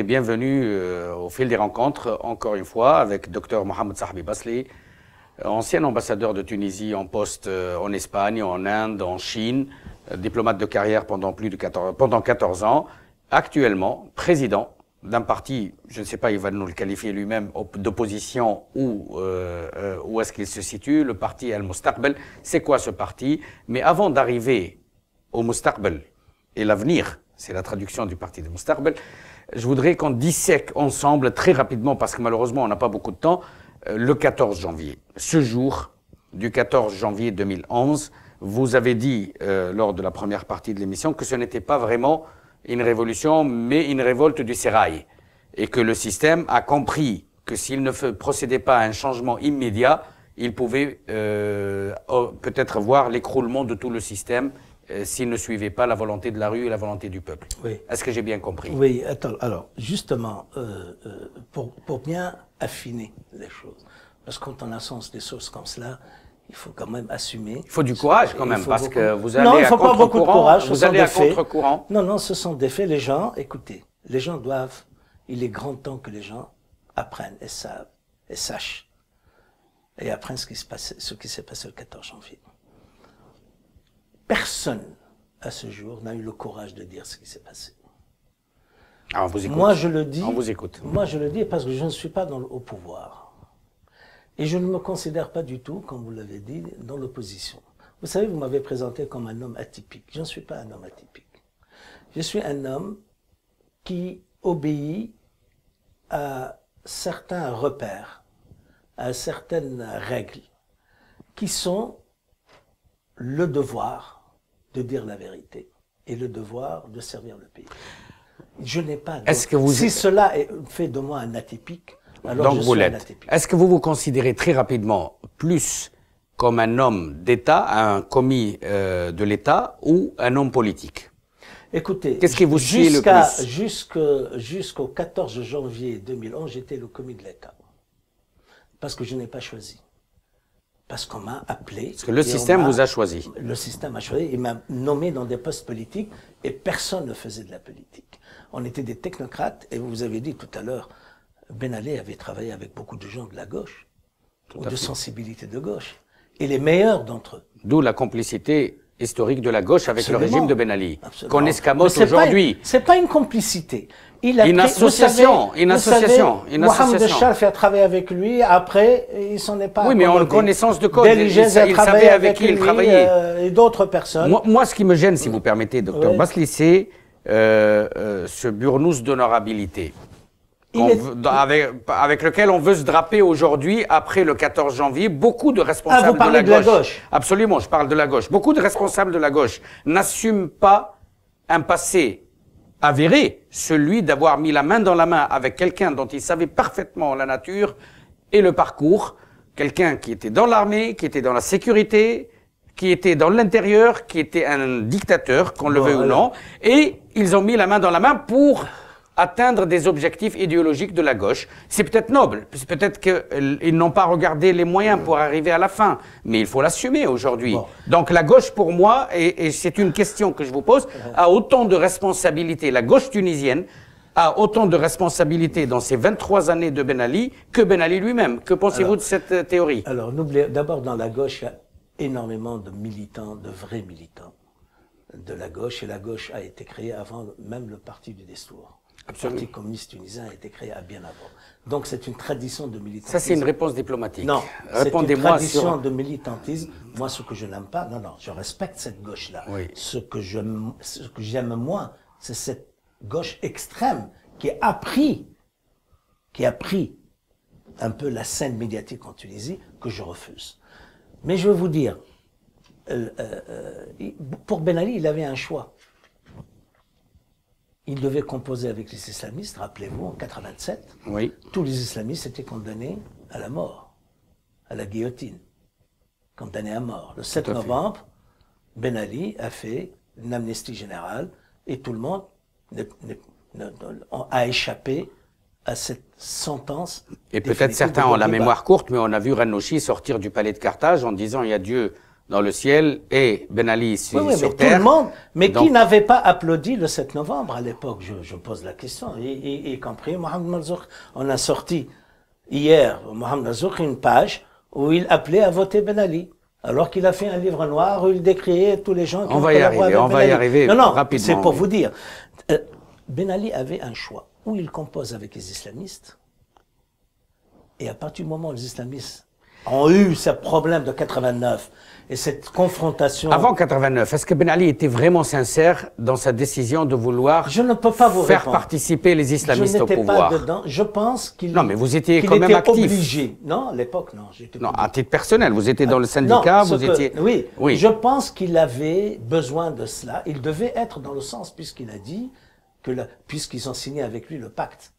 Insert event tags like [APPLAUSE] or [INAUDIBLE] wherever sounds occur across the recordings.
et bienvenue euh, au fil des rencontres, encore une fois, avec Dr Mohamed Sahbi Basli, ancien ambassadeur de Tunisie en poste euh, en Espagne, en Inde, en Chine, euh, diplomate de carrière pendant plus de 14, pendant 14 ans, actuellement président d'un parti, je ne sais pas, il va nous le qualifier lui-même, d'opposition ou euh, où est-ce qu'il se situe, le parti Al-Mustaqbal. C'est quoi ce parti? Mais avant d'arriver au Mustaqbal et l'avenir, c'est la traduction du parti de Mustaqbal, je voudrais qu'on dissèque ensemble très rapidement, parce que malheureusement on n'a pas beaucoup de temps, euh, le 14 janvier. Ce jour du 14 janvier 2011, vous avez dit euh, lors de la première partie de l'émission que ce n'était pas vraiment une révolution, mais une révolte du sérail, et que le système a compris que s'il ne procédait pas à un changement immédiat, il pouvait euh, peut-être voir l'écroulement de tout le système euh, s'il ne suivait pas la volonté de la rue et la volonté du peuple. Oui. Est-ce que j'ai bien compris? Oui, attends, alors, justement, euh, euh, pour, pour bien affiner les choses, parce que quand on sens des choses comme cela, il faut quand même assumer. Il faut du courage quand même, parce que vous allez non, il à faut pas beaucoup de courage. Vous allez à contre-courant. Non, non, ce sont des faits. Les gens, écoutez, les gens doivent, il est grand temps que les gens apprennent et savent et sachent et apprennent ce qui se passe, ce qui s'est passé le 14 janvier personne à ce jour n'a eu le courage de dire ce qui s'est passé. Ah, on vous écoute. Moi, je le dis. On vous écoute. Moi, je le dis parce que je ne suis pas dans, au pouvoir. Et je ne me considère pas du tout, comme vous l'avez dit, dans l'opposition. Vous savez, vous m'avez présenté comme un homme atypique. Je ne suis pas un homme atypique. Je suis un homme qui obéit à certains repères, à certaines règles, qui sont le devoir de dire la vérité et le devoir de servir le pays. Je n'ai pas. Est-ce que vous si cela fait de moi un atypique, alors je suis un atypique. Est-ce que vous vous considérez très rapidement plus comme un homme d'État, un commis euh, de l'État ou un homme politique? Écoutez, qu'est-ce qui vous suit le plus? Jusqu'au 14 janvier 2011, j'étais le commis de l'État parce que je n'ai pas choisi parce qu'on m'a appelé. Parce que le système vous a choisi. Le système a choisi. Il m'a nommé dans des postes politiques et personne ne faisait de la politique. On était des technocrates et vous avez dit tout à l'heure, Ben Ali avait travaillé avec beaucoup de gens de la gauche, ou de sensibilité de gauche, et les meilleurs d'entre eux. D'où la complicité historique de la gauche avec le régime de Ben Ali, qu'on escamote aujourd'hui. C'est pas une complicité. Il a une, association, une association, une association, Mohamed a travaillé avec lui. Après, il s'en est pas. Oui, mais en connaissance de cause, il, il, savait avec, qui il travaillait. Euh, et d'autres personnes. Moi, moi, ce qui me gêne, si vous permettez, docteur Basli, c'est euh, euh, ce burnous d'honorabilité. avec, avec, lequel on veut se draper aujourd'hui, après le 14 janvier, beaucoup de responsables ah, vous de, la, de la gauche. Absolument, je parle de la gauche. Beaucoup de responsables de la gauche n'assument pas un passé avéré, celui d'avoir mis la main dans la main avec quelqu'un dont il savait parfaitement la nature et le parcours, quelqu'un qui était dans l'armée, qui était dans la sécurité, qui était dans l'intérieur, qui était un dictateur, qu'on le veuille ou non, et ils ont mis la main dans la main pour atteindre des objectifs idéologiques de la gauche. C'est peut-être noble, peut-être qu'ils n'ont pas regardé les moyens pour arriver à la fin, mais il faut l'assumer aujourd'hui. Donc la gauche, pour moi, et, c'est une question que je vous pose, a autant de responsabilités, la gauche tunisienne a autant de responsabilités dans ces 23 années de Ben Ali que Ben Ali lui-même. Que pensez-vous de cette euh, théorie? Alors, n'oubliez d'abord, dans la gauche, il y a énormément de militants, de vrais militants de la gauche, et la gauche a été créée avant même le parti du Destour. Le Parti communiste tunisien a été créé à bien avant. Donc c'est une tradition de militantisme. Ça c'est une réponse diplomatique. Non, c'est une tradition de militantisme. Moi, ce que je n'aime pas, non, non, je respecte cette gauche-là. Ce que je, ce que j'aime moins, c'est cette gauche extrême qui a pris, qui a pris un peu la scène médiatique en Tunisie que je refuse. Mais je veux vous dire, euh, euh, euh pour Ben Ali, il avait un choix il devait composer avec les islamistes, rappelez-vous, en 87. Oui. Tous les islamistes étaient condamnés à la mort, à la guillotine, condamnés à mort. Le 7 novembre, Ben Ali a fait une amnistie générale et tout le monde a échappé à cette sentence. Et peut-être certains ont la mémoire courte, mais on a vu Ranouchi sortir du palais de Carthage en disant il y a Dieu dans le ciel et Ben Ali sur, oui, oui, sur mais terre. Tout le monde, mais Donc- qui n'avait pas applaudi le 7 novembre à l'époque je, je pose la question. Y, y- y compris Mohamed Marzouk. On a sorti hier, Mohamed Marzouk, une page où il appelait à voter Ben Ali. Alors qu'il a fait un livre noir où il décriait tous les gens qui On va y arriver, on Ben va y Ali. arriver Non, non, rapidement, c'est pour oui. vous dire. Euh, ben Ali avait un choix. Où il compose avec les islamistes, et à partir du moment où les islamistes ont eu ce problème de 89 et cette confrontation. Avant 89, est-ce que Ben Ali était vraiment sincère dans sa décision de vouloir Je ne peux pas vous faire répondre. participer les Je islamistes au n'étais pouvoir pas dedans. Je pense qu'il. Non, mais vous étiez quand même actif. obligé. Non, à l'époque, non. Non, à titre personnel, vous étiez dans le syndicat, Non, vous que- étiez... Oui, oui. je pense qu'il avait besoin de cela. Il devait être dans le sens, puisqu'il a dit que, puisqu'ils ont signé avec lui le pacte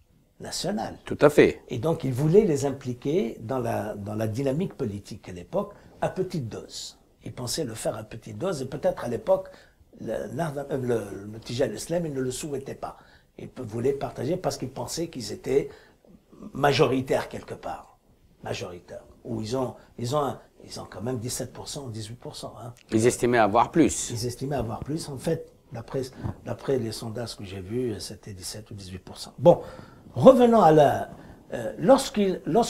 Tout à fait. Et donc, il voulait les impliquer dans la, dans la dynamique politique à l'époque, à petite dose. Il pensait le faire à petite dose, et peut-être à l'époque, le, euh, le, le Tijal Islam, il ne le souhaitait pas. Il voulait partager parce qu'il pensait qu'ils étaient majoritaires quelque part. Majoritaires. Ou ils ont, ils ont, un- ils ont quand même 17% ou 18%. Hein. Ils estimaient avoir plus. Ils estimaient avoir plus. En fait, d'après, d'après les sondages que j'ai vus, c'était 17 ou 18% Bon, revenons à la. euh, lorsque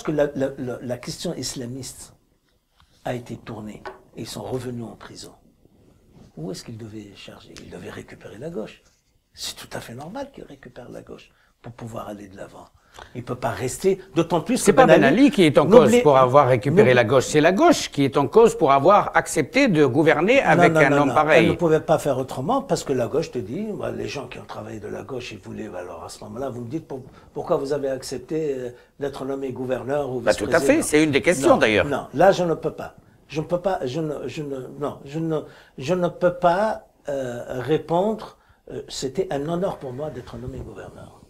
la, la- la- la question islamiste a été tournée, ils sont revenus en prison. Où est-ce qu'ils devaient charger? Ils devaient récupérer la gauche. C'est tout à fait normal qu'ils récupèrent la gauche pour pouvoir aller de l'avant. Il ne peut pas rester, d'autant plus C'est que pas Ben Ali qui est en cause pour avoir récupéré la gauche, c'est la gauche qui est en cause pour avoir accepté de gouverner avec Non, non, un non, homme pareil. Elle ne pouvait pas faire autrement parce que la gauche te dit, bah, les gens qui ont travaillé de la gauche, ils voulaient, bah, alors à ce moment-là, vous me dites pour- pourquoi vous avez accepté euh, d'être nommé gouverneur ou Bah, tout à vice-président? fait, c'est une des questions, d'ailleurs. Non, là je ne peux pas. Je ne peux pas, je ne, je ne, non, je ne, je ne peux pas euh, répondre. euh, C'était un honneur pour moi d'être nommé gouverneur.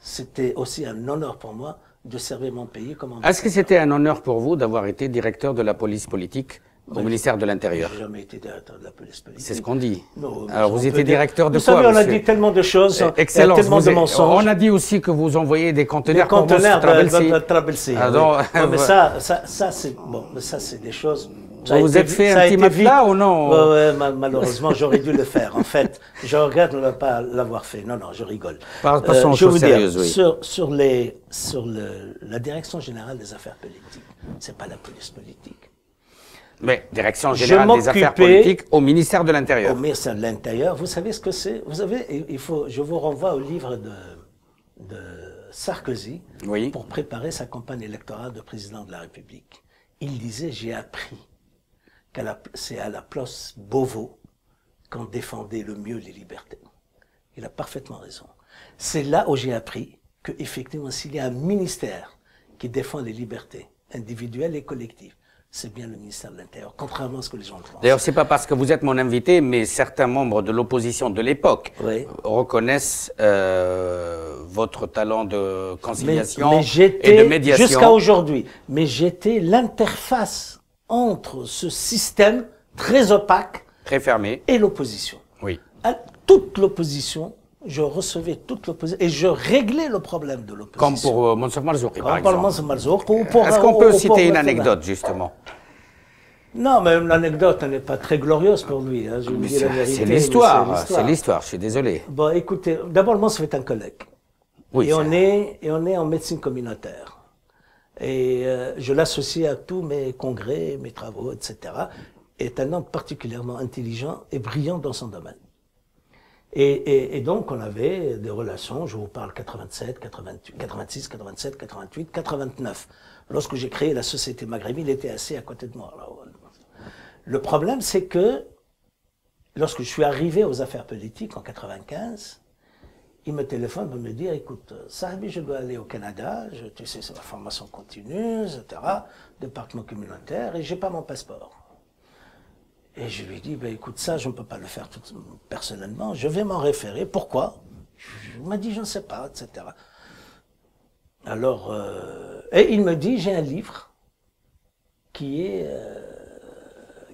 C'était aussi un honneur pour moi de servir mon pays comme ambassadeur. Est-ce que c'était un honneur pour vous d'avoir été directeur de la police politique au ministère de l'Intérieur J'ai jamais été directeur de la police politique. C'est ce qu'on dit. Non, Alors vous étiez dire- directeur de Vous quoi savez, on a dit tellement de choses, tellement vous de êtes- mensonges. On a dit aussi que vous envoyez des Des conteneurs pour conteneurs de, de, de Trabelsi, Ah, oui. [LAUGHS] Ouais, mais ça, ça, ça c'est bon, mais ça c'est des choses. Ça Vous êtes fait un petit matelas ou non Ouais, ouais, ma- malheureusement, j'aurais dû le faire. En fait, je regrette de ne pas l'avoir fait. Non, non, je rigole. Euh, Par- aux je vous dire, oui. Sur, sur les, sur le, la direction générale des affaires politiques, c'est pas la police politique. Mais direction générale des affaires politiques au ministère de l'Intérieur. Au ministère de l'Intérieur, vous savez ce que c'est? Vous savez, il- faut, je vous renvoie au livre de, de Sarkozy Oui. pour préparer sa campagne électorale de président de la République. Il disait J'ai appris c'est à la place Beauvau qu'on défendait le mieux les libertés. Il a parfaitement raison. C'est là où j'ai appris que effectivement, s'il y a un ministère qui défend les libertés individuelles et collectives, c'est bien le ministère de l'Intérieur, contrairement à ce que les gens pensent. D'ailleurs, c'est pas parce que vous êtes mon invité, mais certains membres de l'opposition de l'époque Oui. reconnaissent euh, votre talent de conciliation et de j'étais, médiation. jusqu'à aujourd'hui, mais j'étais l'interface entre ce système très opaque Très fermé. et l'opposition. Oui. À toute l'opposition, je recevais toute l'opposition et je réglais le problème de l'opposition. Comme pour euh, Marzouki, par pour exemple. Marzouk ou pour- Est-ce qu'on peut citer pour une anecdote, justement Non, mais l'anecdote n'est pas très glorieuse pour lui. hein, C'est l'histoire, c'est l'histoire, je suis désolé. Bon, écoutez, d'abord, Mons est un collègue. Oui, et, on est, et on est en médecine communautaire. Et euh, je l'associe à tous mes congrès, mes travaux, etc. est un homme particulièrement intelligent et brillant dans son domaine. Et, et, et donc, on avait des relations, je vous parle 87, 88, 86, 87, 88, 89. Lorsque j'ai créé la Société Maghrébine, il était assis à côté de moi. Le problème, c'est que lorsque je suis arrivé aux affaires politiques en 95, il me téléphone pour me dire, écoute, Sahabi, je dois aller au Canada, je, tu sais, c'est la formation continue, etc., département communautaire, et j'ai pas mon passeport. Et je lui dis, ben, écoute, ça, je ne peux pas le faire tout, personnellement, je vais m'en référer. Pourquoi? Il m'a dit, je ne sais pas, etc. Alors, euh, et il me dit, j'ai un livre qui est, euh,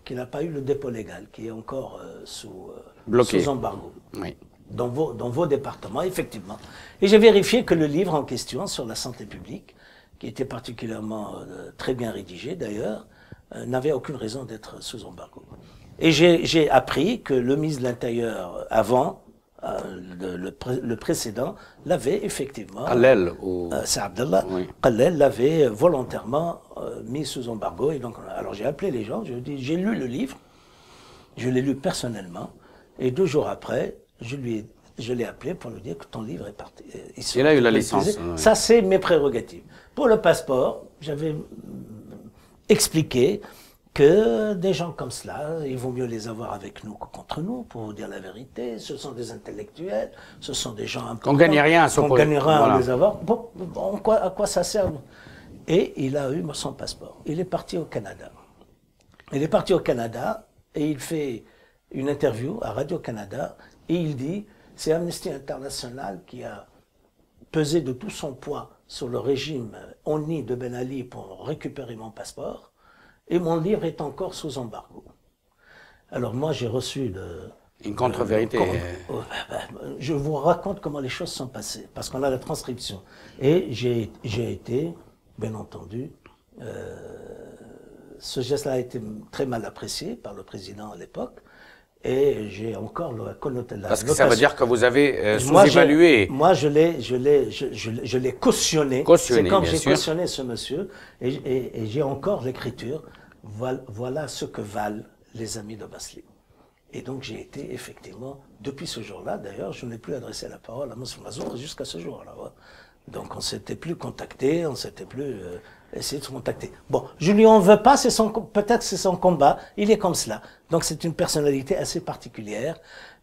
qui n'a pas eu le dépôt légal, qui est encore euh, sous, sous embargo Oui. Dans vos, dans vos départements, effectivement. Et j'ai vérifié que le livre en question sur la santé publique, qui était particulièrement euh, très bien rédigé d'ailleurs, euh, n'avait aucune raison d'être sous embargo. Et j'ai appris que le ministre de l'Intérieur avant, euh, le, le, précédent, l'avait effectivement. Khalel ou. Euh, c'est Abdallah. Oui. Khalel l'avait volontairement euh, mis sous embargo. Et donc, alors j'ai appelé les gens, je dis j'ai lu le livre, je l'ai lu personnellement, et deux jours après, je lui ai je l'ai appelé pour lui dire que ton livre est parti. Il a eu la licence. Ça, c'est mes prérogatives. Pour le passeport, j'avais expliqué que des gens comme cela, il vaut mieux les avoir avec nous que contre nous, pour vous dire la vérité. Ce sont des intellectuels, ce sont des gens importants. Qu'on gagne rien à Qu'on gagne rien à les avoir. Bon, quoi, à quoi ça sert Et il a eu son passeport. Il est parti au Canada. Il est parti au Canada et il fait une interview à Radio-Canada et il dit c'est Amnesty International qui a pesé de tout son poids sur le régime ONI de Ben Ali pour récupérer mon passeport, et mon livre est encore sous embargo. Alors moi, j'ai reçu le... Une contre-vérité. Oh, bah, bah, je vous raconte comment les choses sont passées, parce qu'on a la transcription. Et j'ai été, bien entendu, euh, ce geste-là a été très mal apprécié par le président à l'époque, et j'ai encore le connotation. Parce que ça veut dire que vous avez euh, sous-évalué. Moi, je l'ai, je l'ai, je, je, l'ai cautionné. Cautionné, C'est quand j'ai cautionné ce monsieur, et, et, et j'ai encore l'écriture. Voilà, voilà, ce que valent les amis de Basli. Et donc j'ai été effectivement, depuis ce jour-là, d'ailleurs, je n'ai plus adressé la parole à M. Mazour jusqu'à ce jour-là. Donc on s'était plus contacté, on s'était plus euh, essayé de se contacter. Bon, je lui en veux pas, c'est son peut-être c'est son combat, il est comme cela. Donc c'est une personnalité assez particulière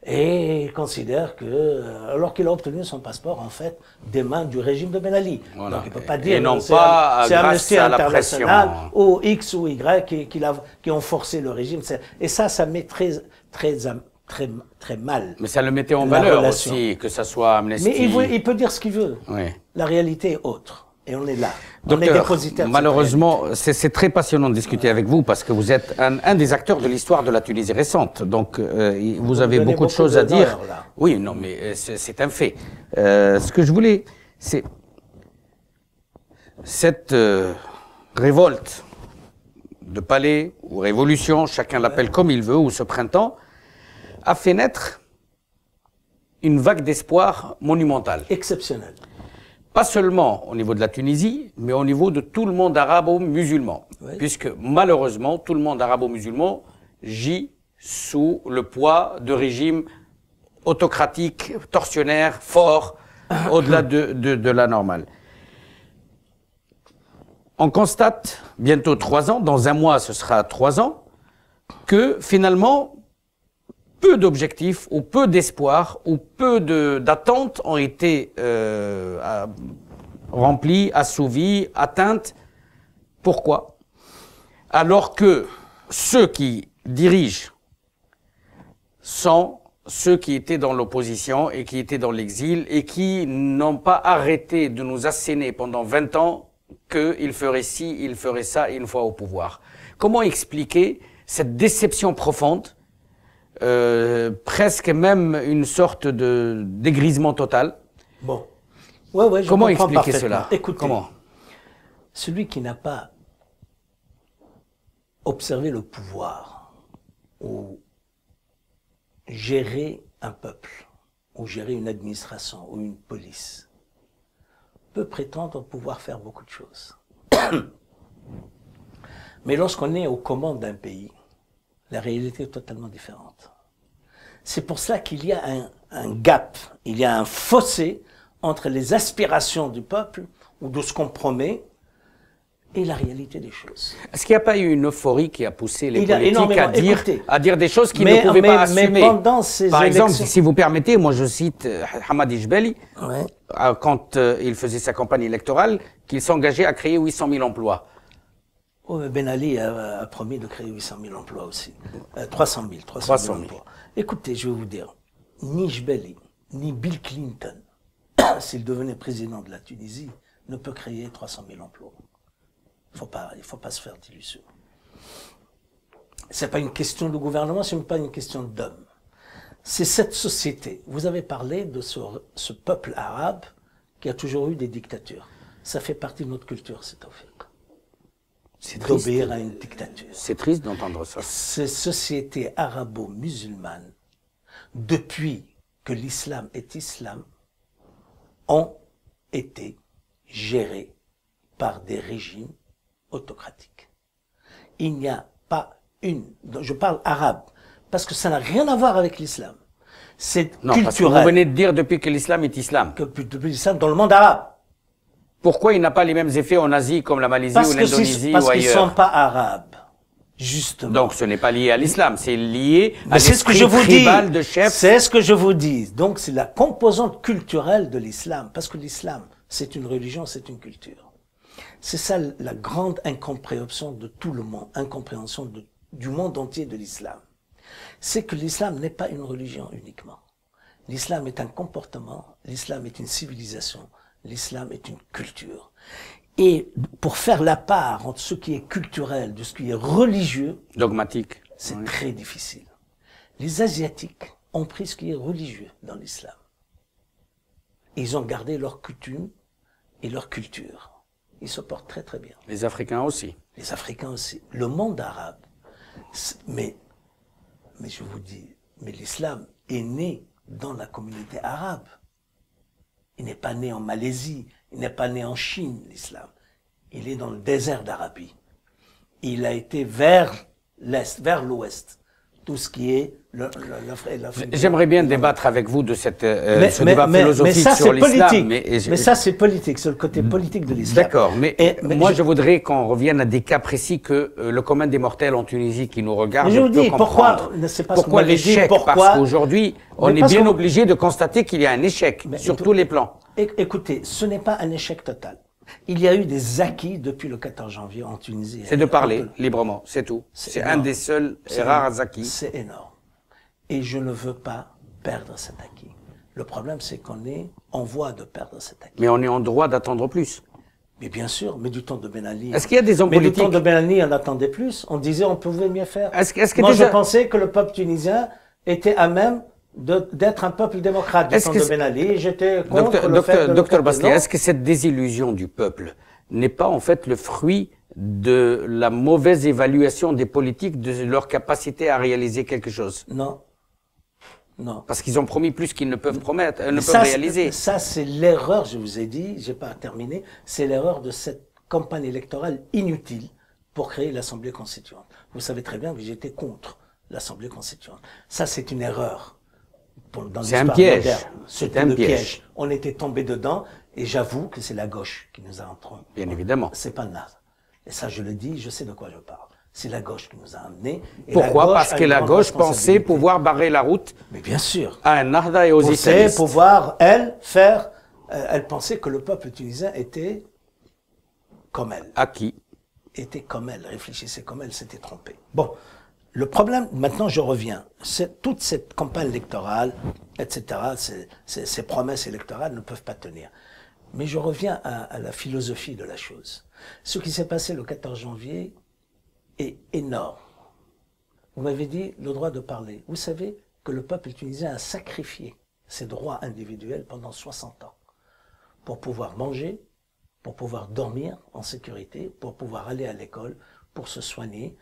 et il considère que euh, alors qu'il a obtenu son passeport en fait des mains du régime de Ben Ali. Voilà. Donc il peut pas dire non pas c'est Amnesty International ou X ou Y qui, qui, qui ont forcé le régime. Et ça, ça met très très très, très mal. Mais ça le mettait en valeur aussi, que ça soit Amnesty. Mais il, il peut dire ce qu'il veut. Oui. La réalité est autre. Et on est là. on est. Malheureusement, c'est très passionnant de discuter avec vous parce que vous êtes un, un des acteurs de l'histoire de la Tunisie récente. Donc, euh, vous, avez beaucoup, de choses à dire. Oui, non, mais euh, c'est un fait. Euh, ce que je voulais, c'est cette euh, révolte de palais ou révolution, chacun l'appelle comme il veut, ou ce printemps, a fait naître une vague d'espoir monumentale. Exceptionnelle. Pas seulement au niveau de la Tunisie, mais au niveau de tout le monde arabo-musulman. Puisque malheureusement, tout le monde arabo-musulman gît sous le poids de régimes autocratiques, tortionnaires, forts, [COUGHS] au-delà de, de, de la normale. On constate bientôt trois ans, dans un mois ce sera trois ans, que finalement peu d'objectifs ou peu d'espoir ou peu d'attentes ont été euh, remplies, assouvies, atteintes. Pourquoi? Alors que ceux qui dirigent sont ceux qui étaient dans l'opposition et qui étaient dans l'exil et qui n'ont pas arrêté de nous asséner pendant 20 ans qu'ils feraient ci, ils feraient ça une fois au pouvoir. Comment expliquer cette déception profonde euh, presque même une sorte de dégrisement total. Bon. Ouais, ouais, je Comment expliquer cela? Écoutez, Comment? celui qui n'a pas observé le pouvoir ou géré un peuple ou gérer une administration ou une police peut prétendre pouvoir faire beaucoup de choses. [COUGHS] Mais lorsqu'on est aux commandes d'un pays, la réalité est totalement différente. C'est pour cela qu'il y a un, un, gap, il y a un fossé entre les aspirations du peuple ou de ce qu'on promet et la réalité des choses. Est-ce qu'il n'y a pas eu une euphorie qui a poussé les politiques à dire, à dire des choses qu'ils ne pouvaient mais, pas assumer? Mais pendant ces Par élections... exemple, si vous permettez, moi je cite euh, Hamad Ijbeli, Ouais. euh, quand euh, il faisait sa campagne électorale, qu'il s'engageait à créer 800 000 emplois. Oh, Ben Ali a, a promis de créer 800 000 emplois aussi. Euh, 300 000, 300 000, 300 000. emplois. Écoutez, je vais vous dire, ni Jbeli, ni Bill Clinton, [COUGHS] s'il devenait président de la Tunisie, ne peut créer 300 000 emplois. Il faut pas, il faut pas se faire d'illusions. C'est pas une question de gouvernement, c'est pas une question d'homme. C'est cette société. Vous avez parlé de ce, ce peuple arabe qui a toujours eu des dictatures. Ça fait partie de notre culture, c'est au fait. D'obéir à une dictature. C'est triste d'entendre ça. Ces sociétés arabo-musulmanes, depuis que l'islam est islam, ont été gérées par des régimes autocratiques. Il n'y a pas une, je parle arabe, parce que ça n'a rien à voir avec l'islam. C'est culturel. Parce que vous venez de dire depuis que l'islam est islam. Que depuis l'islam dans le monde arabe. Pourquoi il n'a pas les mêmes effets en Asie comme la Malaisie ou l'Indonésie ou ailleurs Parce qu'ils ne sont pas arabes. Justement. Donc ce n'est pas lié à l'islam, c'est lié à l'esprit tribal de chef. C'est ce que je vous dis. Donc c'est la composante culturelle de l'islam, parce que l'islam, c'est une religion, c'est une culture. C'est ça la grande incompréhension de tout le monde, incompréhension du monde entier de l'islam. C'est que l'islam n'est pas une religion uniquement. L'islam est un comportement, l'islam est une civilisation, l'islam est une culture. Et pour faire la part entre ce qui est culturel de ce qui est religieux, dogmatique, c'est très difficile. Les Asiatiques ont pris ce qui est religieux dans l'islam. Ils ont gardé leurs coutumes et leur culture. Ils se portent très très bien. Les Africains aussi. Les Africains aussi. Le monde arabe. Mais, mais je vous dis, mais l'islam est né dans la communauté arabe. Il n'est pas né en Malaisie, il n'est pas né en Chine, l'islam. Il est dans le désert d'Arabie. Il a été vers l'est, vers l'ouest. Tout ce qui est J'aimerais bien débattre avec vous de cette, euh, ce débat philosophique sur l'islam. Mais, mais, ça, c'est politique, c'est le côté mm. politique de l'islam. D'accord, mais, moi, je... voudrais qu'on revienne à des cas précis que euh, le commun des mortels en Tunisie qui nous regarde. je vous dis, pourquoi, pas pourquoi l'échec Parce qu'aujourd'hui, on est bien obligé de constater qu'il y a un échec sur tous les plans. Écoutez, ce n'est pas un échec total. Il y a eu des acquis depuis le 14 janvier en Tunisie. C'est de parler librement, c'est tout. C'est un des seuls et rares acquis. C'est énorme. Et je ne veux pas perdre cet acquis. Le problème, c'est qu'on est en voie de perdre cet acquis. Mais on est en droit d'attendre plus. Mais bien sûr, mais du temps de Ben Ali. Est-ce qu'il y a des hommes mais politiques du temps de Ben Ali, on attendait plus. On disait on pouvait mieux faire. Est-ce, est-ce que Moi, je pensais que le peuple tunisien était à même d'être un peuple démocrate du temps de Ben Ali. J'étais contre docteur, le fait de Docteur est-ce que cette désillusion du peuple n'est pas en fait le fruit de la mauvaise évaluation des politiques, de leur capacité à réaliser quelque chose? Non. Non. Parce qu'ils ont promis plus qu'ils ne peuvent promettre, euh, ne peuvent réaliser. Ça, c'est l'erreur, je vous ai dit, j'ai pas terminé, c'est l'erreur de cette campagne électorale inutile pour créer l'Assemblée constituante. Vous savez très bien que j'étais contre l'Assemblée constituante. Ça, c'est une erreur. C'est un piège. C'est un piège. On était tombé dedans, et j'avoue que c'est la gauche qui nous a entrés. Bien évidemment. C'est pas le NAS. Et ça, je le dis, je sais de quoi je parle. C'est la gauche qui nous a amenés. Pourquoi Parce que la gauche pensait pouvoir barrer la route. Mais bien sûr. À un Nahda et aux pensait pouvoir, elle, faire. Euh, elle pensait que le peuple tunisien était comme elle. À qui? Était comme elle, réfléchissait comme elle, s'était trompée. Bon, le problème, maintenant je reviens, c'est toute cette campagne électorale, etc., ces, promesses électorales ne peuvent pas tenir. Mais je reviens à, à la philosophie de la chose. Ce qui s'est passé le 14 janvier, est énorme. Vous m'avez dit le droit de parler. Vous savez que le peuple tunisien a sacrifié ses droits individuels pendant 60 ans pour pouvoir manger, pour pouvoir dormir en sécurité, pour pouvoir aller à l'école, pour se soigner,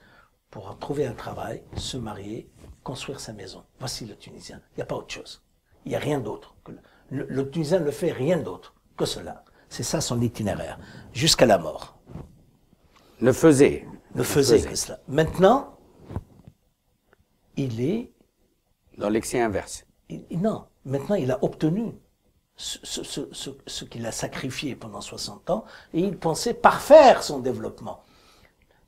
pour trouver un travail, se marier, construire sa maison. Voici le Tunisien. Il n'y a pas autre chose. Il n'y a rien d'autre. Le, le Tunisien ne fait rien d'autre que cela. C'est ça son itinéraire, jusqu'à la mort. Ne faisait ne faisait que cela. Maintenant, il est... Dans l'excès inverse. non, maintenant il a obtenu ce, ce, ce, ce qu'il a sacrifié pendant 60 ans et il pensait parfaire son développement.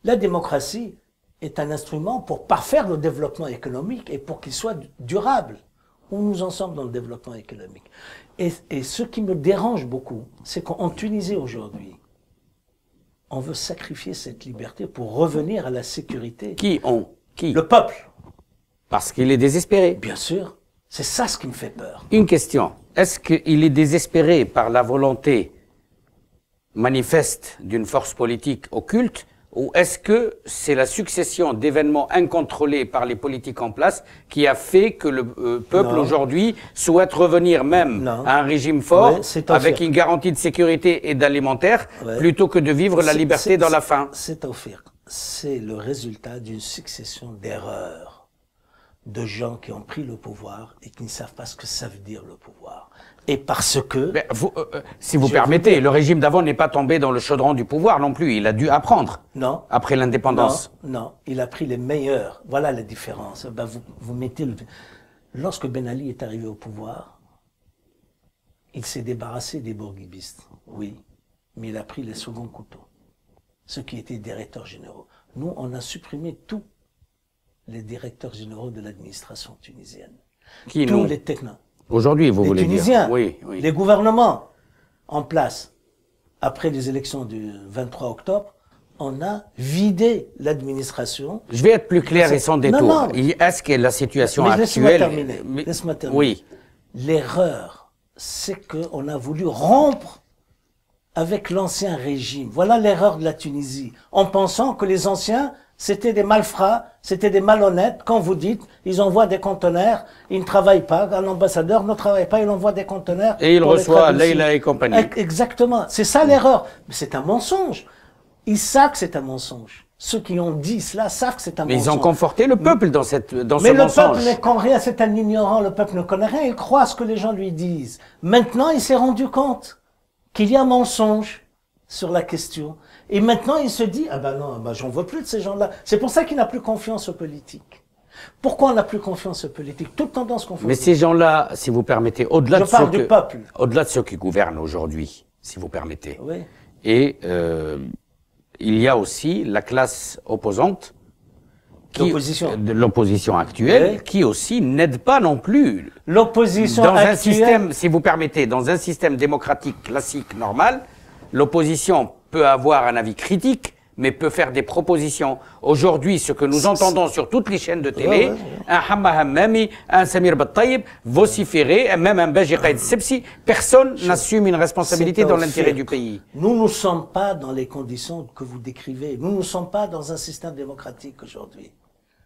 La démocratie est un instrument pour parfaire le développement économique et pour qu'il soit durable. Où nous en sommes dans le développement économique. Et, et ce qui me dérange beaucoup, c'est qu'en Tunisie aujourd'hui, on veut sacrifier cette liberté pour revenir à la sécurité. Qui ont Qui? Le peuple. Parce qu'il est désespéré. Bien sûr. C'est ça ce qui me fait peur. Une question. Est-ce qu'il est désespéré par la volonté manifeste d'une force politique occulte ou est-ce que c'est la succession d'événements incontrôlés par les politiques en place qui a fait que le euh, peuple aujourd'hui souhaite revenir même à un régime fort avec une garantie de sécurité et d'alimentaire plutôt que de vivre la liberté dans la faim C'est C'est le résultat d'une succession d'erreurs de gens qui ont pris le pouvoir et qui ne savent pas ce que ça veut dire le pouvoir et parce que... Vous, euh, euh, si vous permettez, le régime d'avant n'est pas tombé dans le chaudron du pouvoir non plus. Il a dû apprendre. Non. Après l'indépendance. Non, non. Il a pris les meilleurs. Voilà la différence. Ben, vous, vous mettez le... Lorsque Ben Ali est arrivé au pouvoir, il s'est débarrassé des bourguibistes. Oui. Mais il a pris les seconds couteaux. Ceux qui étaient directeurs généraux. Nous, on a supprimé tous les directeurs généraux de l'administration tunisienne. Qui, tous les technos. Aujourd'hui, vous voulez Tunisiens, dire oui, oui. les gouvernements en place après les élections du 23 octobre, on a vidé l'administration. Je vais être plus clair et sans détour. Est-ce que la situation Mais actuelle... Terminer. Laisse-moi terminer. Oui. L'erreur, c'est qu'on a voulu rompre avec l'ancien régime. Voilà l'erreur de la Tunisie. En pensant que les anciens c'était des malfrats, c'était des malhonnêtes. Quand vous dites, ils envoient des conteneurs, ils ne travaillent pas, un ambassadeur ne travaille pas, il envoie des conteneurs. Et il reçoit Leila et compagnie. Exactement. C'est ça l'erreur. Mais c'est un mensonge. Ils savent que c'est un mensonge. Ceux qui ont dit cela savent que c'est un Mais mensonge. ils ont conforté le peuple dans cette dans Mais ce mensonge. Mais le peuple ne connaît rien, c'est un ignorant. Le peuple ne connaît rien. Il croit à ce que les gens lui disent. Maintenant, il s'est rendu compte qu'il y a mensonge sur la question. Et maintenant, il se dit, ah ben non, ben j'en veux plus de ces gens-là. C'est pour ça qu'il n'a plus confiance aux politiques. Pourquoi on n'a plus confiance aux politiques? Toute tendance confondue. Mais ces gens-là, si vous permettez, au-delà de ceux du peuple. au-delà de ceux qui gouvernent aujourd'hui, si vous permettez. Oui. Et euh, il y a aussi la classe opposante, l'opposition, de l'opposition actuelle, qui aussi n'aide pas non plus. L'opposition dans actuelle. un système, si vous permettez, dans un système démocratique classique normal, l'opposition peut avoir un avis critique, mais peut faire des propositions. Aujourd'hui, ce que nous entendons sur toutes les chaînes de télé, un Hamma Hammami, un Samir Battayib, vociférer, même un Baji Qaïd Sepsi, personne n'assume une responsabilité dans l'intérêt du pays. Nous ne sommes pas dans les conditions que vous décrivez. Nous ne sommes pas dans un système démocratique aujourd'hui.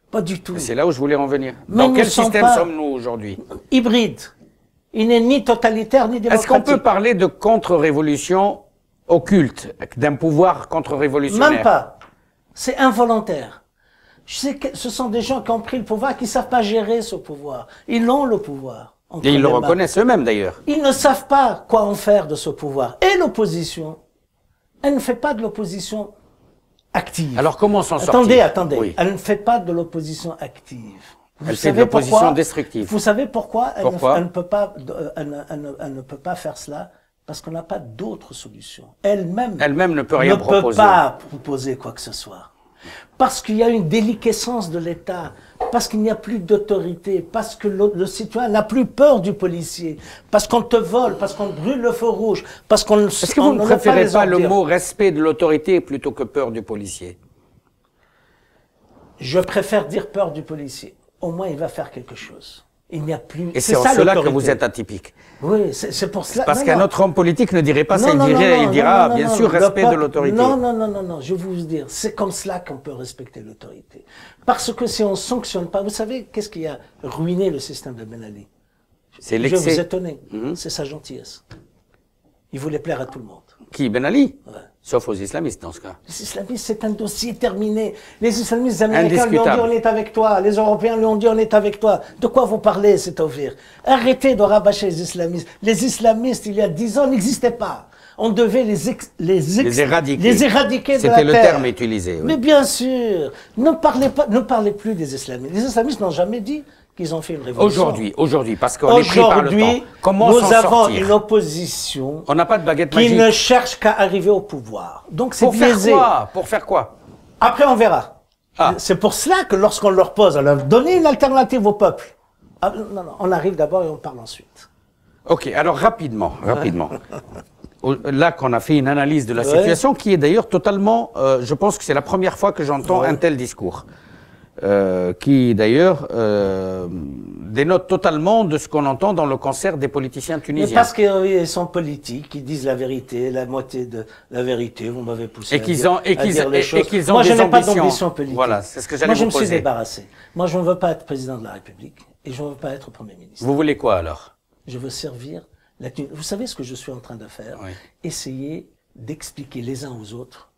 Pas du tout. C'est là où je voulais en venir. dans quel système sommes-nous aujourd'hui? Hybride. Il n'est ni totalitaire ni démocratique. Est-ce qu'on peut parler de contre-révolution occulte d'un pouvoir contre-révolutionnaire. Même pas. C'est involontaire. Je sais que ce sont des gens qui ont pris le pouvoir, qui ne savent pas gérer ce pouvoir. Ils ont le pouvoir. Et ils le reconnaissent eux-mêmes d'ailleurs. Ils ne savent pas quoi en faire de ce pouvoir. Et l'opposition, elle ne fait pas de l'opposition active. Alors comment s'en sortir? Attendez, attendez. Elle ne fait pas de l'opposition active. Vous elle fait de l'opposition destructive. Vous savez pourquoi, elle, ne, elle, ne, peut pas, elle, elle ne peut pas faire cela? Parce qu'on n'a pas d'autre solution. Elle-même Elle-même ne peut rien ne peut pas proposer quoi que ce soit. Parce qu'il y a une déliquescence de l'État, parce qu'il n'y a plus d'autorité, parce que le, citoyen n'a plus peur du policier, parce qu'on te vole, parce qu'on brûle le feu rouge, parce qu'on... Est-ce que vous ne préférez pas, le mot respect de l'autorité plutôt que peur du policier? Je préfère dire peur du policier. Au moins, il va faire quelque chose. Il n'y a plus. Et c'est en cela que vous êtes atypique. Oui, c'est pour cela. Parce qu'un autre homme politique ne dirait pas ça, il, dirait, il dira bien sûr respect de l'autorité. Non, non, non, non, non, je vais vous dire, c'est comme cela qu'on peut respecter l'autorité. Parce que si on sanctionne pas, vous savez, qu'est-ce qui a ruiné le système de Ben Ali? C'est l'excès. Je vais vous étonner, mhm. c'est sa gentillesse. Il voulait plaire à tout le monde. Qui, Ben Ali ouais. Sauf aux islamistes dans ce cas. Les islamistes, c'est un dossier terminé. Les islamistes américains lui ont dit on est avec toi. Les Européens lui ont dit on est avec toi. De quoi vous parlez, c'est ouvert Arrêtez de rabâcher les islamistes. Les islamistes, il y a dix ans, n'existaient pas. On devait les, ex, les, les éradiquer. Les éradiquer de C'était le terme utilisé. Oui. Mais bien sûr, ne parlez pas, ne parlez plus des islamistes. Les islamistes n'ont jamais dit qu'ils ont fait une révolution. Aujourd'hui, aujourd'hui, parce qu'on est pris par le temps. Comment nous avons une opposition On n'a pas de baguette qui ne cherche qu'à arriver au pouvoir. Donc c'est biaisé. Pour faire quoi Pour faire quoi Après, on verra. Ah. C'est pour cela que lorsqu'on leur pose, on leur donne une alternative au peuple. Ah, non, non, on arrive d'abord et on parle ensuite. Ok, alors rapidement, rapidement. [LAUGHS] Là qu'on a fait une analyse de la situation, qui est d'ailleurs totalement, euh, je pense que c'est la première fois que j'entends un tel discours. Euh, qui d'ailleurs euh, dénote totalement de ce qu'on entend dans le concert des politiciens Mais tunisiens. parce qu'ils sont politiques, ils disent la vérité, la moitié de la vérité, vous m'avez poussé Et à dire- ont- et à qu'ils- dire les et- et choses. qu'ils ont Moi, je des n'ai pas ambitions. d'ambition politique. Voilà, c'est ce que j'allais Moi, je vous me suis poser. débarrassé. Moi, je ne veux pas être président de la République et je ne veux pas être Premier ministre. Vous voulez quoi alors? Je veux servir la Tunisie. Vous savez ce que je suis en train de faire? Oui. Essayer d'expliquer les uns aux autres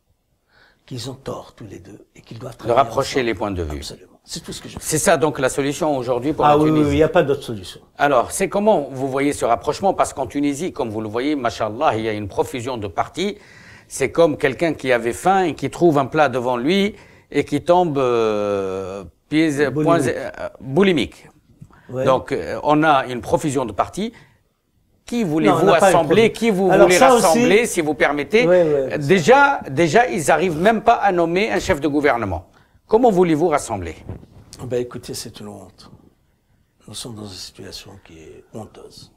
qu'ils ont tort tous les deux et qu'ils doivent De travailler rapprocher ensemble. les points de vue. Absolument. C'est tout ce que je. C'est ça donc la solution aujourd'hui pour Ah la Tunisie oui, il n'y a pas d'autre solution. Alors, c'est comment vous voyez ce rapprochement? Parce qu'en Tunisie, comme vous le voyez, machallah, il y a une profusion de partis. C'est comme quelqu'un qui avait faim et qui trouve un plat devant lui et qui tombe euh, pieds, Boulimique. points, euh, boulimique. Ouais. Donc, euh, on a une profusion de partis. Qui voulez-vous assembler? Qui vous Alors, voulez aussi- rassembler, si vous permettez? Déjà, déjà, ils arrivent même pas à nommer un chef de gouvernement. Comment voulez-vous rassembler? Ben écoutez, c'est une honte. Nous sommes dans une situation qui est honteuse.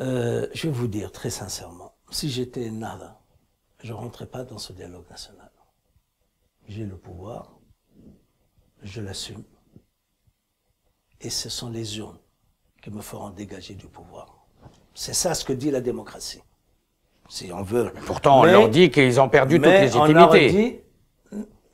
Euh, je vais vous dire très sincèrement, si j'étais nada, je ne rentrais pas dans ce dialogue national. J'ai le pouvoir, je l'assume, et ce sont les urnes qui me feront dégager du pouvoir. C'est ça ce que dit la démocratie. Si on veut. Pourtant, on Mais- leur dit qu'ils ont perdu toute mais on leur légitimité. dit,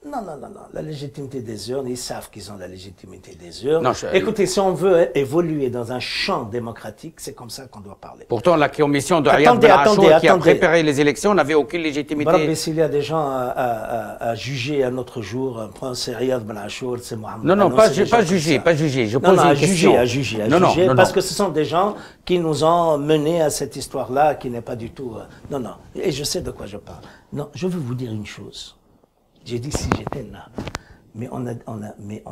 non, non, non, non. La légitimité des urnes, ils savent qu'ils ont la légitimité des urnes. Non, je- Écoutez, si on veut évoluer dans un champ démocratique, c'est comme ça qu'on doit parler. Pourtant, la commission de Attendez, Riyad attendez, Achour qui a attendez. préparé les élections n'avait aucune légitimité. Bravo, s'il y a des gens à, à- à- à juger un autre jour, un prince Riyad Ben Achour, c'est Mohamed. Non, non, pas, c'est juger, pas juger. Je Non, pose non, une à question. juger, à juger, à non, non, juger, non, parce que ce sont des gens qui nous ont menés à cette histoire-là, qui n'est pas du tout. euh, non, non, et je sais de quoi je parle. Non, je veux vous dire une chose. J'ai dit si j'étais là, mais on a, on a, mais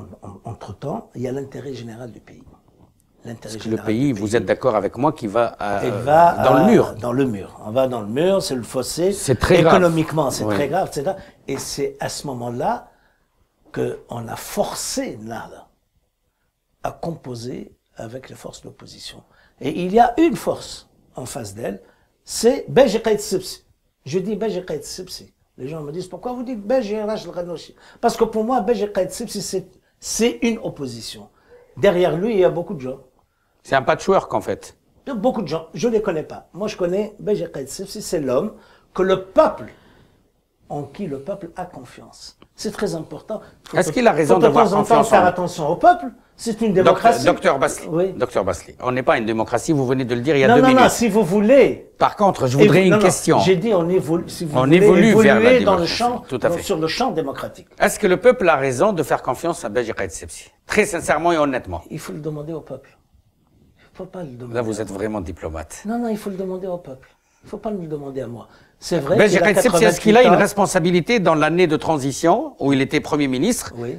entre temps, il y a l'intérêt général du pays. L'intérêt Parce que le pays, vous êtes d'accord avec moi, qui va, euh, il va dans à- le mur. Dans le mur. On va dans le mur, c'est le fossé. C'est très grave. Économiquement, c'est Oui. très grave, etc. Et c'est à ce moment-là qu'on a forcé Nada à composer avec les forces d'opposition. Et il y a une force en face d'elle, c'est Beji Qaïd Sibsi. Je dis Beji Qaïd Sibsi. Les gens me disent, pourquoi vous dites Parce que pour moi, c'est- c'est une opposition. Derrière lui, il y a beaucoup de gens. C'est un patchwork, en fait. Il y a beaucoup de gens, je ne les connais pas. Moi, je connais Sibsi, c'est l'homme que le peuple, en qui le peuple a confiance. C'est très important. Est-ce qu'il a raison de temps en temps faire attention au peuple. C'est une démocratie. docteur Basli. Oui. Docteur Basli. On n'est pas une démocratie, vous venez de le dire il y a non, deux non, minutes. non, si vous voulez. Par contre, je voudrais une non, non, question. J'ai dit, on évolue, si vous On voulez évolue évoluer vers la dans le champ, Tout à dans- fait. sur le champ démocratique. Est-ce que le peuple a raison de faire confiance à Beji Qaïd Sebsi Très sincèrement et honnêtement. Il faut le demander au peuple. Il ne faut pas le demander. Là, vous êtes vraiment diplomate. Non, non, il faut le demander au peuple. Il ne faut pas me le demander à moi. C'est vrai Sebsi, est-ce qu'il a 88 une responsabilité dans l'année de transition où il était Premier ministre? Oui.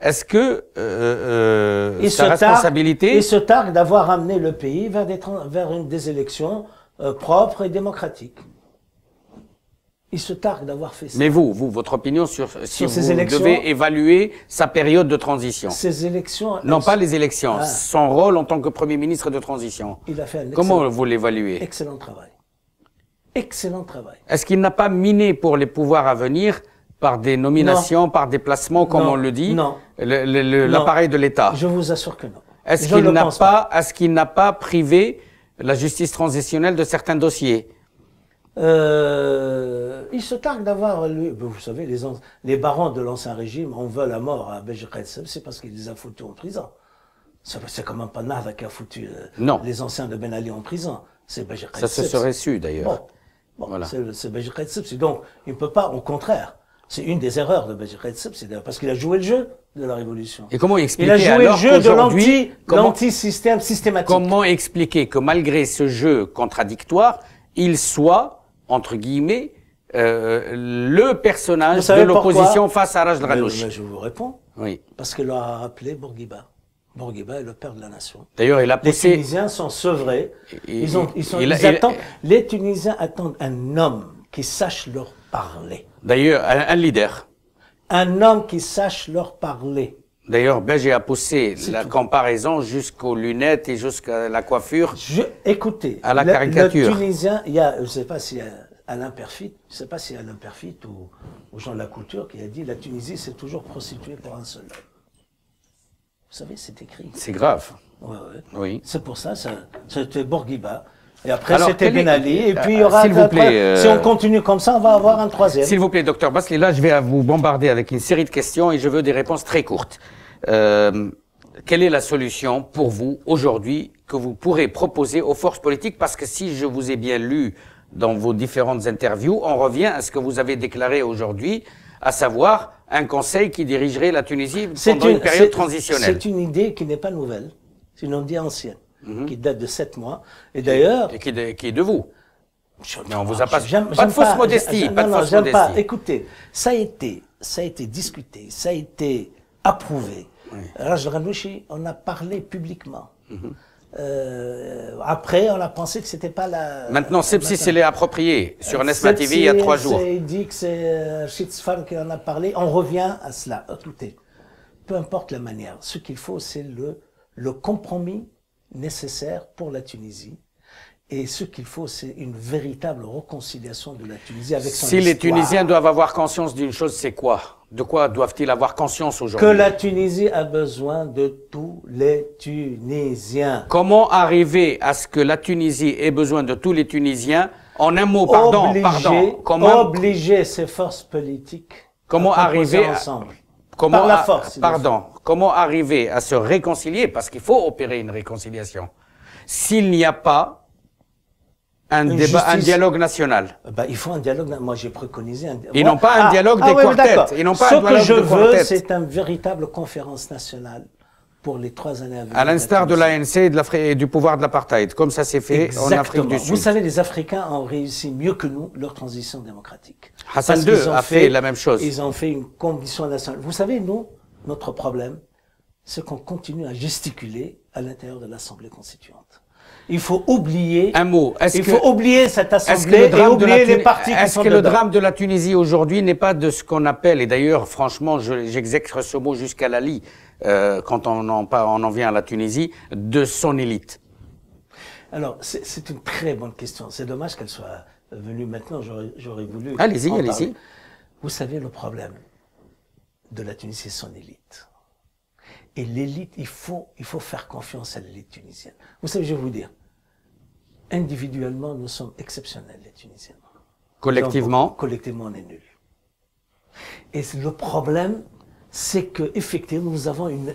Est-ce que euh, euh, sa targue- responsabilité il se targue d'avoir amené le pays vers des, vers une, des élections euh, propres et démocratiques. Il se targue d'avoir fait ça. Mais vous, vous, votre opinion sur si Sur vous ces élections devez évaluer sa période de transition Ces élections. Non, pas les élections, Ah. son rôle en tant que Premier ministre de transition. Il a fait un Comment vous l'évaluez? Excellent travail. Excellent travail. Est-ce qu'il n'a pas miné pour les pouvoirs à venir par des nominations, par des placements, comme Non. on le dit, l'appareil de l'État Je vous assure que non. Est-ce qu'il n'a pas, est-ce qu'il n'a pas privé la justice transitionnelle de certains dossiers Euh, il se targue d'avoir, vous savez, les, les barons de l'ancien régime, on veut la mort à Sebsi, c'est parce qu'il les a foutus en prison. C'est quand même pas Nada qui a foutu euh, Non. les anciens de Ben Ali en prison. C'est Ça se serait su d'ailleurs. Bon, bon Voilà. c'est. Donc, il ne peut pas, au contraire, c'est une des erreurs de Sebsi, d'ailleurs, parce qu'il a joué le jeu de la révolution. Et comment Il expliquer a joué le alors jeu de qu'aujourd'hui, l'anti- comment, l'anti-système systématique? comment expliquer que malgré ce jeu contradictoire, il soit entre guillemets euh, le personnage de l'opposition face à Raj Mais- mais Je vous réponds. Oui. Parce qu'il a rappelé Bourguiba. Bourguiba est le père de la nation. D'ailleurs, il a Les poussé. Tunisiens sont sevrés. Et- Ils, ont, ils, sont, il a- ils il a- attendent, les Tunisiens attendent un homme qui sache leur parler. D'ailleurs, un, un leader. Un homme qui sache leur parler. D'ailleurs, Berger a poussé la tout. comparaison jusqu'aux lunettes et jusqu'à la coiffure. Je, écoutez, À la le- caricature. Le Tunisien, il y a, je ne sais pas a Alain Perfit, je ne sais pas si Alain Perfit ou, ou Jean Lacouture qui a dit la Tunisie s'est toujours prostituée pour un seul homme. Vous savez, c'est écrit. C'est grave. Ouais, ouais. Oui. C'est pour ça, ça c'était Bourguiba. Et après, c'était Ben Ali. Et puis, il y Euh, aura. s'il vous plaît, euh, Si on continue comme ça, on va avoir un troisième. S'il vous plaît, docteur Basli, là, je vais vous bombarder avec une série de questions et je veux des réponses très courtes. Euh, quelle est la solution pour vous aujourd'hui que vous pourrez proposer aux forces politiques? Parce que si je vous ai bien lu dans vos différentes interviews, on revient à ce que vous avez déclaré aujourd'hui, à savoir un conseil qui dirigerait la Tunisie pendant une, période c'est- transitionnelle. C'est une idée qui n'est pas nouvelle. C'est une idée ancienne, qui date de sept mois. Et d'ailleurs, Et qui, est de- qui est de vous. Je- Mais on vous a pas- de j'aime fausse modestie, pas de non, non, fausse pas. modestie. Écoutez, ça a été, ça a été discuté, ça a été approuvé. Raj Ranouchi, on a parlé publiquement. Mhm. Euh, après, on a pensé que c'était pas la. Maintenant, Sepsi Maintenant. s'est l'est approprié sur Nesma TV il y a trois jours. c'est- Il dit que c'est euh, Shitsfan qui en a parlé. On revient à cela. Écoutez, peu importe la manière, ce qu'il faut, c'est le, le compromis nécessaire pour la Tunisie. Et ce qu'il faut, c'est une véritable réconciliation de la Tunisie avec son Si les histoire. Tunisiens doivent avoir conscience d'une chose, c'est quoi? De quoi doivent-ils avoir conscience Que aujourd'hui la Tunisie a besoin de tous les Tunisiens. Comment arriver à ce que la Tunisie ait besoin de tous les Tunisiens? En un mot, pardon, obliger, pardon. Comment, obliger ces forces politiques comment à arriver à- ensemble. comment par la force, Pardon. Comment arriver à se réconcilier? Parce qu'il faut opérer une réconciliation. S'il n'y a pas un débat, un dialogue national. Ben, il faut un dialogue. Moi, j'ai préconisé un Ils Moi- n'ont pas un dialogue des oui, quartets. d'accord. Ils n'ont pas Ce un dialogue que je de veux, c'est une véritable conférence nationale pour les trois années à venir. À l'instar de la l'ANC et, de l'Afri- et du pouvoir de l'apartheid, comme ça s'est fait en Afrique du Vous Sud. savez, les Africains ont réussi mieux que nous leur transition démocratique. Hassan II a fait la même chose. Ils ont fait une condition nationale. Vous savez, nous, notre problème, c'est qu'on continue à gesticuler à l'intérieur de l'Assemblée constituante. Il faut oublier. Un mot. Est-ce il que- faut oublier cette assemblée et oublier les partis qui Est-ce que le dedans. drame de la Tunisie aujourd'hui n'est pas de ce qu'on appelle, et d'ailleurs, franchement, je- j'exècre ce mot jusqu'à la lie, euh, quand on en, on en vient à la Tunisie, de son élite Alors, c'est une très bonne question. C'est dommage qu'elle soit venue maintenant. J'aurais voulu. Allez-y, allez-y. Vous savez, le problème de la Tunisie, c'est son élite. Et l'élite, il faut, il faut faire confiance à l'élite tunisienne. Vous savez, je vais vous dire, individuellement, nous sommes exceptionnels, les Tunisiens. Collectivement Donc, collectivement, on est nuls. Et le problème, c'est que effectivement, nous avons une.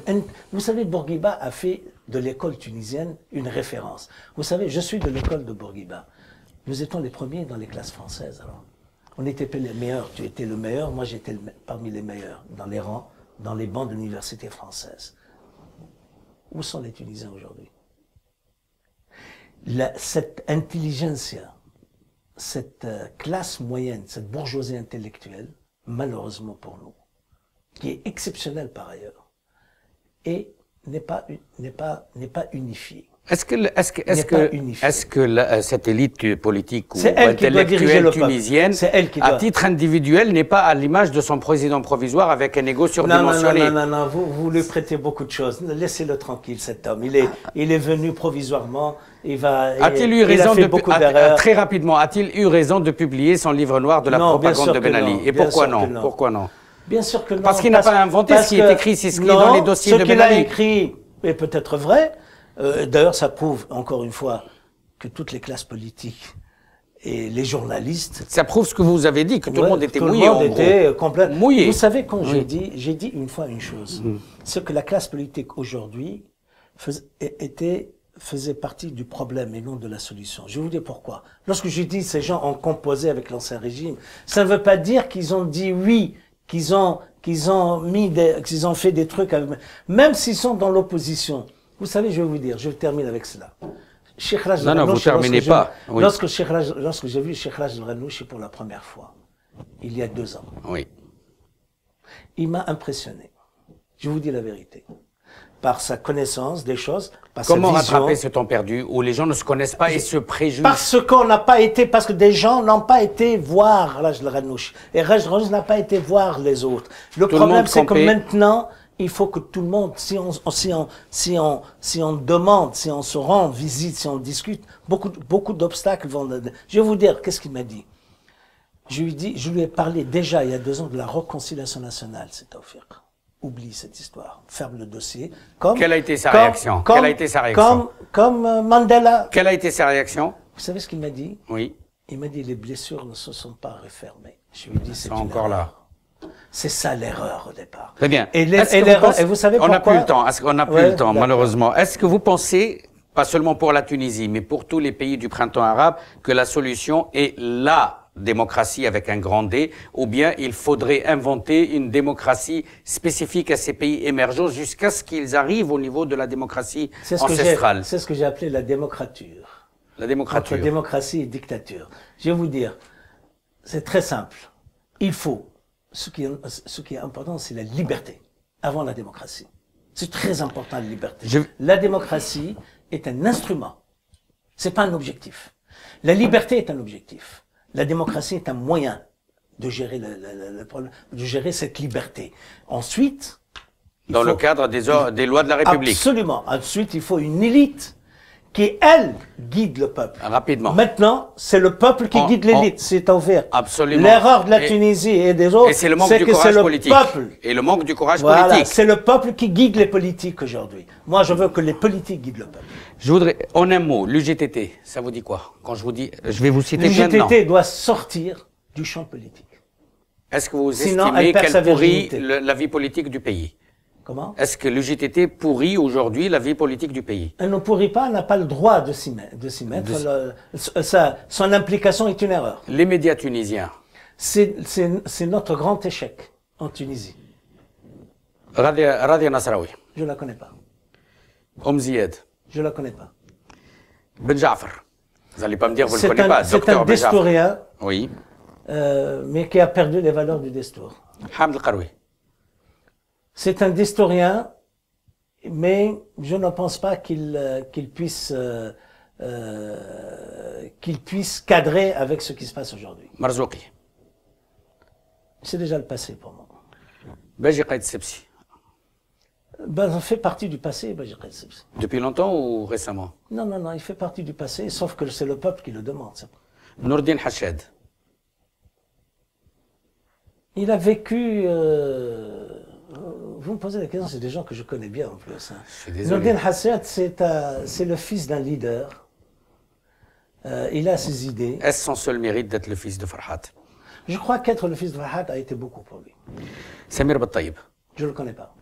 Vous savez, Bourguiba a fait de l'école tunisienne une référence. Vous savez, je suis de l'école de Bourguiba. Nous étions les premiers dans les classes françaises. Alors, on n'était pas les meilleurs. Tu étais le meilleur. Moi, j'étais parmi les meilleurs dans les rangs, dans les bancs de l'université française. Où sont les Tunisiens aujourd'hui? Cette intelligentsia, cette euh, classe moyenne, cette bourgeoisie intellectuelle, malheureusement pour nous, qui est exceptionnelle par ailleurs, et n'est pas, n'est pas, n'est pas unifiée. Est-ce que, le- est-ce que, est-ce n'est pas que, unifié. est-ce que la- euh, cette élite politique ou intellectuelle tunisienne, C'est elle qui à titre individuel, n'est pas à l'image de son président provisoire avec un égo Non, non, non, surdimensionné? non, non, non, vous, vous lui prêtez beaucoup de choses. Laissez-le tranquille, cet homme. Il est, il est venu provisoirement. Il va. A-t-il eu raison a de a- très rapidement a-t-il eu raison de publier son livre noir de la propagande de Ben Ali? Et pourquoi non? non. Pourquoi non? Bien sûr que non. Parce qu'il n'a pas inventé ce qui est écrit, c'est ce qui est dans les dossiers ce de qu'il Ben a Ali. écrit est peut-être vrai. Euh, D'ailleurs, ça prouve, encore une fois, que toutes les classes politiques et les journalistes Ça prouve ce que vous avez dit, que tout le monde était tout mouillé le monde en était gros. complètement Mouillé. Vous savez, quand j'ai dit, j'ai dit une fois une chose, c'est que la classe politique aujourd'hui fais- était faisait partie du problème et non de la solution. Je vais vous dire pourquoi. Lorsque je dis ces gens ont composé avec l'ancien régime, ça ne veut pas dire qu'ils ont dit oui, qu'ils ont qu'ils ont mis des, qu'ils ont fait des trucs, avec, même s'ils sont dans l'opposition. Vous savez, je vais vous dire, je termine avec cela. Cheikh Raj Non, non, vous terminez lorsque pas. j'ai- Oui. Lorsque, Cheikh Raj- lorsque j'ai vu Cheikh Raj Ranouchi pour la première fois, il y a deux ans, Oui. il m'a impressionné. Je vous dis la vérité. Par sa connaissance des choses, par Comment sa vision. rattraper ce temps perdu où les gens ne se connaissent pas et se préjugent? Parce qu'on n'a pas été, parce que des gens n'ont pas été voir Raj Ranouchi. Et Raj Ranouchi n'a pas été voir les autres. Le Tout problème, c'est que maintenant, il faut que tout le monde, si on, si on, si on, si on demande, si on se rend visite, si on discute, beaucoup, beaucoup d'obstacles vont. Je vais vous dire, qu'est-ce qu'il m'a dit? Je lui, dis, je lui ai parlé déjà il y a deux ans de la réconciliation nationale, c'est Taufir. Oublie cette histoire, ferme le dossier. Comme, Quelle a été sa réaction? Quelle a été sa réaction? Comme, comme euh, Mandela. Quelle a été sa réaction? Vous savez ce qu'il m'a dit? Oui. Il m'a dit les blessures ne se sont pas refermées. Je lui ai dit c'est encore là. C'est ça l'erreur au départ. Très bien. Et, et, vous savez on n'a plus le temps. On n'a plus le temps, malheureusement? Est-ce que vous pensez, pas seulement pour la Tunisie, mais pour tous les pays du printemps arabe, que la solution est la démocratie avec un grand D, ou bien il faudrait inventer une démocratie spécifique à ces pays émergents jusqu'à ce qu'ils arrivent au niveau de la démocratie ancestrale? C'est ce que j'ai appelé la démocrature. La démocrature. Entre démocratie et dictature. Je vais vous dire, c'est très simple. Il faut ce qui est, ce qui est important, c'est la liberté avant la démocratie. C'est très important la liberté. La démocratie est un instrument. C'est pas un objectif. La liberté est un objectif. La démocratie est un moyen de gérer le, le, le problème, de gérer cette liberté. Ensuite, dans le cadre des, des lois de la République. Absolument. Ensuite, il faut une élite qui, elle, guide le peuple. Rapidement. Maintenant, c'est le peuple qui guide l'élite, c'est ouvert. Absolument. L'erreur de la Tunisie et des autres, c'est le manque du courage politique. Peuple. Et le manque du courage voilà, politique. C'est le peuple qui guide les politiques aujourd'hui. Moi, je veux que les politiques guident le peuple. Je voudrais, en un mot, l'UGTT, ça vous dit quoi? Quand je vous dis, je vais vous citer L'UGTT doit sortir du champ politique. Est-ce que vous estimez qu'elle pourrit la vie politique du pays? Comment? Est-ce que l'UGTT pourrit aujourd'hui la vie politique du pays? Elle ne pourrit pas, elle n'a pas le droit de s'y mettre. De mettre. son implication est une erreur. Les médias tunisiens C'est notre grand échec en Tunisie. Radia, Radia Nasraoui Je ne la connais pas. Om Ziyad Je ne la connais pas. Ben Jafar Vous n'allez pas me dire que vous ne le connaissez pas. C'est un ben destourien. Oui. Euh, mais qui a perdu les valeurs du destour. Hamd Karoui c'est un historien, mais je ne pense pas qu'il euh, qu'il puisse euh, euh, qu'il puisse cadrer avec ce qui se passe aujourd'hui. Marzouki. C'est déjà le passé pour moi. Baji Sepsi. Ben, ça fait partie du passé, Baji Sepsi. Depuis longtemps ou récemment? Non, non, non, il fait partie du passé, sauf que c'est le peuple qui le demande. Nourdin Hached. Il a vécu vous me posez la question, c'est des gens que je connais bien en plus. Hein. Nordin Hassad, c'est le fils d'un leader. Euh, il a ses idées. Est-ce son seul mérite d'être le fils de Farhat? Je crois qu'être le fils de Farhat a été beaucoup pour lui. Samir Battaïb Je ne le connais pas.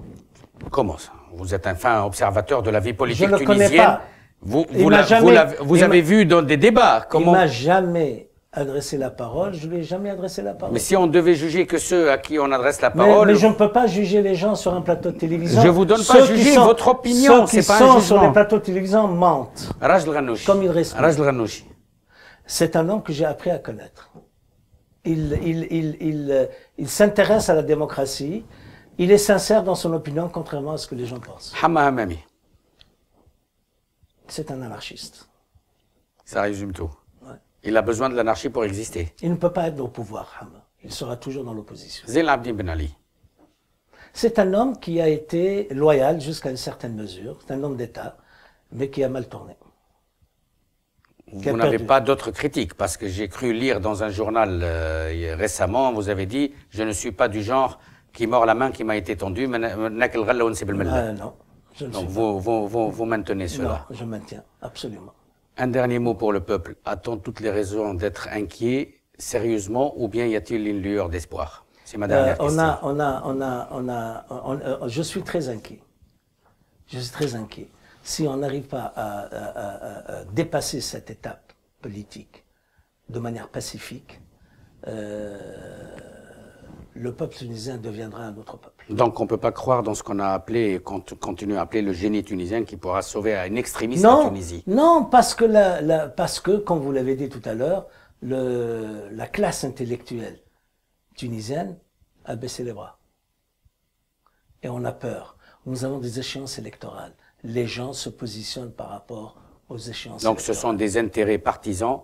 Comment ça? Vous êtes un fin observateur de la vie politique tunisienne. Je ne le connais pas. Vous, vous, vous avez vu dans des débats. Comment... Il m'a jamais adresser la parole, je ne lui ai jamais adressé la parole. Mais si on devait juger que ceux à qui on adresse la parole... Mais, je ne peux pas juger les gens sur un plateau de télévision. Je vous donne pas juger votre opinion, c'est pas un jugement. sur les plateaux de télévision mentent. Comme ils respectent. C'est un homme que j'ai appris à connaître. Il, il, il, il, il s'intéresse à la démocratie. Il est sincère dans son opinion, contrairement à ce que les gens pensent. Hama Hamami. C'est un anarchiste. Ça résume tout. Il a besoin de l'anarchie pour exister. Il ne peut pas être au pouvoir, Il sera toujours dans l'opposition. Abdin Ben Ali. C'est un homme qui a été loyal jusqu'à une certaine mesure. C'est un homme d'État, mais qui a mal tourné. Vous n'avez pas d'autres critiques, parce que j'ai cru lire dans un journal euh, récemment, vous avez dit, je ne suis pas du genre qui mord la main qui m'a été tendue. Ah, non, je ne Donc vous, vous, vous, vous, maintenez cela Non, je maintiens, absolument. Un dernier mot pour le peuple. A-t-on toutes les raisons d'être inquiet sérieusement ou bien y a-t-il une lueur d'espoir? C'est ma dernière euh, question. A, on a, on a, on a, euh, je suis très inquiet. Je suis très inquiet. Si on n'arrive pas à, dépasser cette étape politique de manière pacifique, euh, le peuple tunisien deviendra un autre peuple. Donc on ne peut pas croire dans ce qu'on a appelé et continue à appeler le génie tunisien qui pourra sauver à une extrémiste la Tunisie. Non, parce que, la, parce que, comme vous l'avez dit tout à l'heure, la classe intellectuelle tunisienne a baissé les bras. Et on a peur. Nous avons des échéances électorales. Les gens se positionnent par rapport aux échéances Donc ce sont des intérêts partisans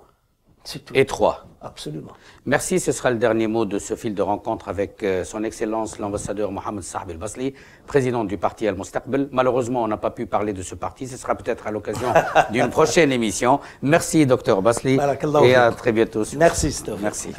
étroit. Absolument. Merci, ce sera le dernier mot de ce fil de rencontre avec euh, son Excellence l'ambassadeur Mohamed Sahab El-Basli, président du parti Al-Mustaqbal. Malheureusement, on n'a pas pu parler de ce parti, ce sera peut-être à l'occasion [LAUGHS] d'une prochaine émission. Merci, docteur Basli, et à très bientôt. Merci, Steph. Merci.